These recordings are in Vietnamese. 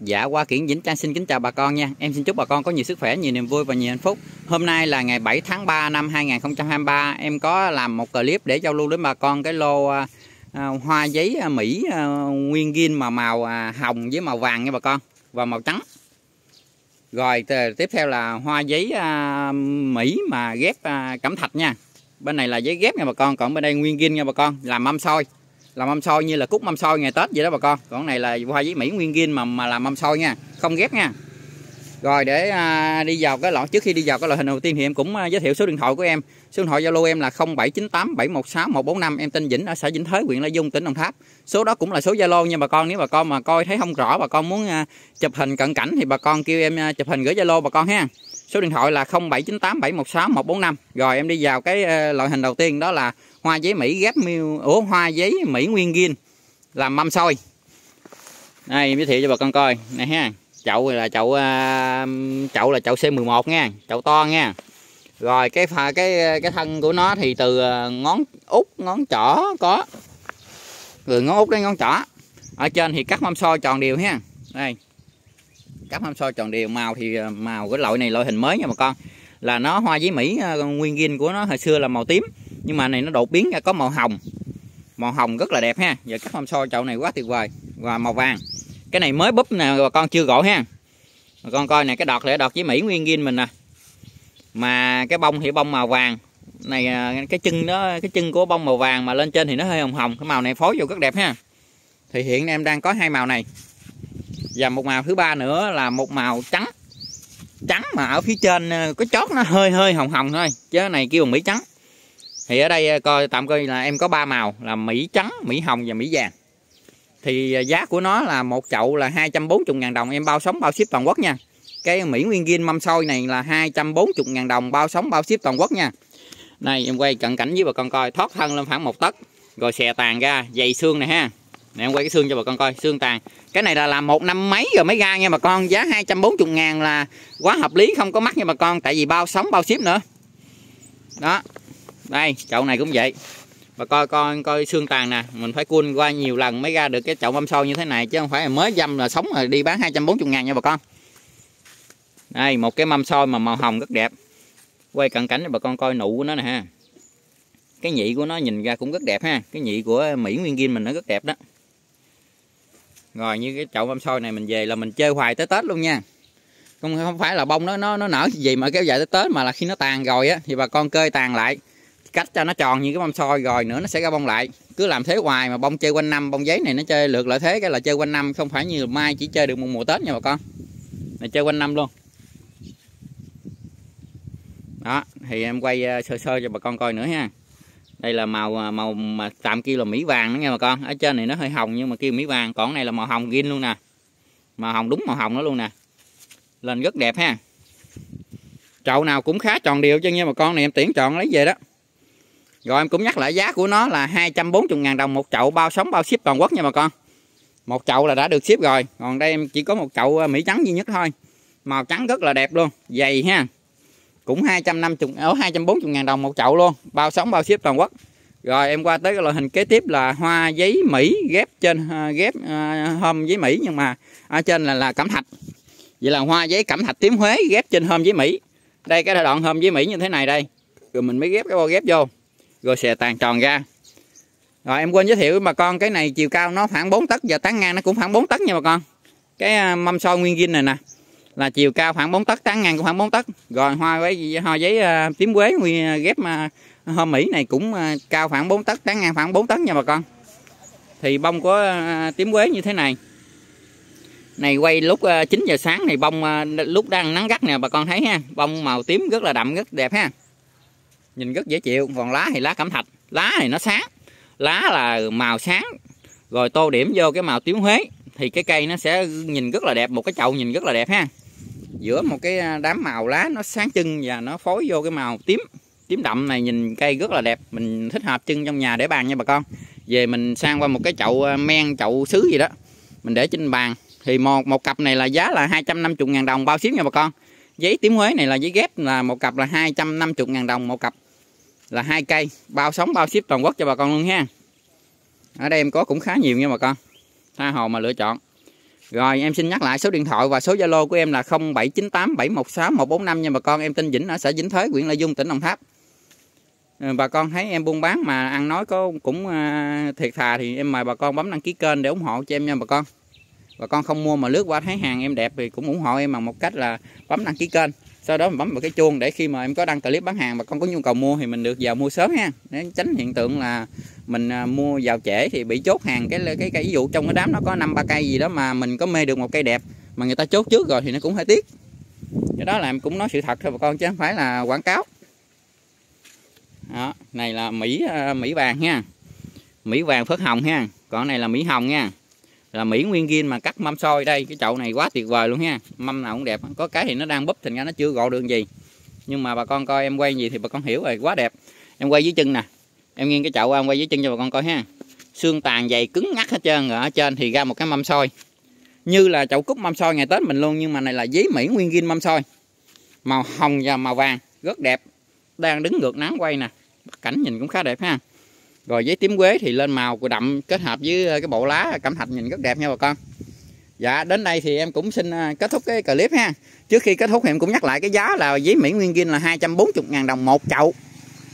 Dạ qua kiển Vĩnh Trang xin kính chào bà con nha. Em xin chúc bà con có nhiều sức khỏe, nhiều niềm vui và nhiều hạnh phúc. Hôm nay là ngày 7 tháng 3 năm 2023. Em có làm một clip để giao lưu đến bà con cái lô à, à, hoa giấy à, Mỹ à, nguyên gin mà màu à, hồng với màu vàng nha bà con và màu trắng. Rồi tiếp theo là hoa giấy à, Mỹ mà ghép à, cẩm thạch nha. Bên này là giấy ghép nha bà con, còn bên đây nguyên gin nha bà con, làm mâm soi làm mâm xôi như là cúc mâm xôi ngày tết vậy đó bà con. Còn này là hoa giấy mỹ nguyên gin mà mà làm mâm xôi nha không ghép nha. Rồi để à, đi vào cái loại trước khi đi vào cái loại hình đầu tiên thì em cũng à, giới thiệu số điện thoại của em. Số điện thoại zalo em là 0798716145. em tên Vĩnh ở xã Vĩnh Thới huyện La Dung tỉnh Đồng Tháp. Số đó cũng là số zalo nha bà con. Nếu bà con mà coi thấy không rõ bà con muốn à, chụp hình cận cảnh thì bà con kêu em à, chụp hình gửi zalo bà con ha. Số điện thoại là 0798716145. rồi em đi vào cái à, loại hình đầu tiên đó là hoa giấy Mỹ ghép miêu, ủa, hoa giấy Mỹ nguyên gin làm mâm xôi. Đây giới thiệu cho bà con coi. Này ha, chậu là chậu à, chậu là chậu C11 nha, chậu to nha. Rồi, cái pha, cái cái thân của nó thì từ à, ngón út, ngón trỏ có. Từ ngón út đến ngón trỏ. Ở trên thì cắt mâm xôi tròn đều ha. Đây. Cắt mâm xôi tròn đều. Màu thì à, màu cái loại này, loại hình mới nha bà con. Là nó hoa giấy mỹ nguyên gin của nó hồi xưa là màu tím nhưng mà này nó đột biến ra, có màu hồng. Màu hồng rất là đẹp ha. Giờ cắt mâm xôi chậu này quá tuyệt vời. Và màu vàng. Cái này mới búp nè bà con chưa gỗ ha. Bà con coi nè, cái đọt này, đọt với mỹ nguyên gin mình nè. Mà cái bông thì bông màu vàng. Này à, cái chân đó, cái chân của bông màu vàng mà lên trên thì nó hơi hồng hồng. Cái màu này phối vô rất đẹp ha. Thì hiện em đang có hai màu này. Và một màu thứ ba nữa là một màu trắng. Trắng mà ở phía trên à, cái có chót nó hơi hơi hồng hồng thôi. Chứ này kêu bằng mỹ trắng thì ở đây ờ, coi tạm coi là em có ba màu, là mỹ trắng, mỹ hồng và mỹ vàng. Thì ờ, giá của nó là một chậu là 240.000 đồng, em bao sống bao ship toàn quốc nha. Cái Mỹ Nguyên Gin mâm xôi này là 240.000 đồng, bao sống bao ship toàn quốc nha. Này, em quay cận cảnh với bà con coi, thoát thân lên khoảng một tấc, rồi xè tàn ra, dày xương này ha. Này, em quay cái xương cho bà con coi, xương tàn. Cái này là làm một năm mấy rồi mới ra nha bà con, giá 240 ngàn là quá hợp lý, không có mắc nha bà con, tại vì bao sống bao ship nữa. Đó đây, chậu này cũng vậy. Bà coi coi coi xương tàn nè. Mình phải cun qua nhiều lần mới ra được cái chậu mâm xôi như thế này, chứ không phải là mới dâm là sống rồi đi bán 240 ngàn nha bà con. Đây, một cái mâm xôi mà màu hồng rất đẹp. Quay cận cảnh cho bà con coi nụ của nó nè ha. Cái nhị của nó nhìn ra cũng rất đẹp ha. Cái nhị của Mỹ Nguyên kim mình nó rất đẹp đó. Rồi, như cái chậu mâm xôi này mình về là mình chơi hoài tới Tết luôn nha. Không không phải là bông nó nó nó nở gì mà kéo dài tới Tết mà là khi nó tàn rồi á, thì bà con cơi tàn lại cách cho nó tròn như cái bông soi rồi, nữa nó sẽ ra bông lại. Cứ làm thế hoài mà bông chơi quanh năm, bông giấy này nó chơi lượt lợi thế, cái là chơi quanh năm, không phải như mai chỉ chơi được một mùa tết nha bà con. Này, chơi quanh năm luôn. Đó, thì em quay ờ, sơ sơ cho bà con coi nữa ha. Đây là màu ờ, màu mà tạm kêu là mỹ vàng đó nha bà con. Ở trên này nó hơi hồng nhưng mà kêu mỹ vàng. Còn này là màu hồng gin luôn nè. Màu hồng, đúng màu hồng đó luôn nè. Lên rất đẹp ha. Chậu nào cũng khá tròn đều chứ nha bà con. Này, em tiễn chọn lấy về đó rồi em cũng nhắc lại giá của nó là 240.000 đồng một chậu bao sống bao ship toàn quốc nha bà con. Một chậu là đã được ship rồi. Còn đây em chỉ có một chậu à, mỹ trắng duy nhất thôi. Màu trắng rất là đẹp luôn. Dày ha. Cũng 250 ở 240.000 đồng một chậu luôn. Bao sống bao ship toàn quốc. Rồi em qua tới cái loại hình kế tiếp là hoa giấy Mỹ ghép trên à, ghép à, uh, hôm giấy Mỹ nhưng mà ở trên là là cẩm thạch. Vậy là hoa giấy cẩm thạch tím Huế ghép trên hôm giấy Mỹ. Đây cái đoạn hôm giấy Mỹ như thế này đây. Rồi mình mới ghép cái bo ghép vô rồi xè tàn tròn ra. Rồi, em quên giới thiệu với bà con cái này, chiều cao nó khoảng 4 tấc và tán ngang nó cũng khoảng 4 tấc nha bà con. Cái à, mâm soi nguyên zin này nè, là chiều cao khoảng 4 tấc, tán ngang cũng khoảng 4 tấc. Rồi, hoa với hoa giấy à, tím quế, nguyên à, ghép hoa mỹ này cũng cao khoảng 4 tấc, tán ngang khoảng 4 tấc nha bà con. Thì bông của tím quế như thế này. Này, quay lúc 9 giờ sáng này bông lúc đang nắng gắt nè, bà con thấy ha, bông màu tím rất là đậm, rất đẹp ha nhìn rất dễ chịu. Còn lá thì lá cẩm thạch. Lá này nó sáng. Lá là màu sáng. Rồi tô điểm vô cái màu tím huế. Thì cái cây nó sẽ nhìn rất là đẹp. Một cái chậu nhìn rất là đẹp ha. Giữa một cái à, đám màu lá nó sáng trưng và nó phối vô cái màu tím. Tím đậm này nhìn cây rất là đẹp. Mình thích hợp trưng trong nhà để bàn nha bà con. Về mình sang qua một cái chậu à, men, chậu sứ gì đó. Mình để trên bàn. Thì một một cặp này là giá là 250 ngàn đồng bao xíu nha bà con. Giấy tím huế này là giấy ghép là một cặp là 250 ngàn đồng một cặp là hai cây bao sống bao ship toàn quốc cho bà con luôn ha ở đây em có cũng khá nhiều nha bà con tha hồ mà lựa chọn rồi em xin nhắc lại số điện thoại và số Zalo của em là 0798716145 nha bà con. Em tên Vĩnh ở xã Vĩnh Thới, huyện Lai Dung, tỉnh Đồng Tháp. Ờ, bà con thấy em buôn bán mà ăn nói có cũng ờ, thiệt thà thì em mời bà con bấm đăng ký kênh để ủng hộ cho em nha bà con. Bà con không mua mà lướt qua thấy hàng em đẹp thì cũng ủng hộ em bằng một cách là bấm đăng ký kênh. Sau đó mình bấm vào cái chuông để khi mà em có đăng clip bán hàng mà con có nhu cầu mua thì mình được vào mua sớm ha. Để tránh hiện tượng là mình à, mua vào trễ thì bị chốt hàng cái cái cái ví dụ trong cái đám nó có năm ba cây gì đó mà mình có mê được một cây đẹp mà người ta chốt trước rồi thì nó cũng hơi tiếc. Cái đó là em cũng nói sự thật thôi bà con chứ không phải là quảng cáo. Đó, này là mỹ à, mỹ vàng nha. Mỹ vàng phớt hồng ha còn này là mỹ hồng nha là mỹ nguyên kim mà cắt mâm soi đây, cái chậu này quá tuyệt vời luôn ha. Mâm nào cũng đẹp, có cái thì nó đang búp, thành ra nó chưa gọt đường gì. Nhưng mà bà con coi, em quay gì thì bà con hiểu rồi, quá đẹp. Em quay dưới chân nè. Em nghiêng cái chậu em quay dưới chân cho bà con coi ha. Xương tàn dày cứng ngắt hết trơn rồi, ở trên thì ra một cái mâm soi như là chậu cúc mâm soi ngày tết mình luôn, nhưng mà này là giấy mỹ nguyên kim mâm soi màu hồng và màu vàng, rất đẹp. Đang đứng ngược nắng quay nè. Cảnh nhìn cũng khá đẹp ha rồi giấy tím quế thì lên màu của đậm kết hợp với ờ, cái bộ lá cẩm thạch nhìn rất đẹp nha bà con. Dạ đến đây thì em cũng xin ờ, kết thúc cái clip ha. Trước khi kết thúc thì em cũng nhắc lại cái giá là giấy mỹ nguyên kim là 240 ngàn đồng một chậu.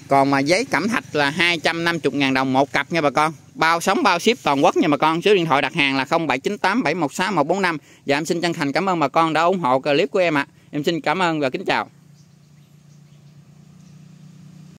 Còn mà giấy cẩm thạch là 250.000 đồng một cặp nha bà con. Bao sống bao ship toàn quốc nha bà con. Số điện thoại đặt hàng là 0798 716 145 và em xin chân thành cảm ơn bà con đã ủng hộ clip của em ạ. À. em xin cảm ơn và kính chào.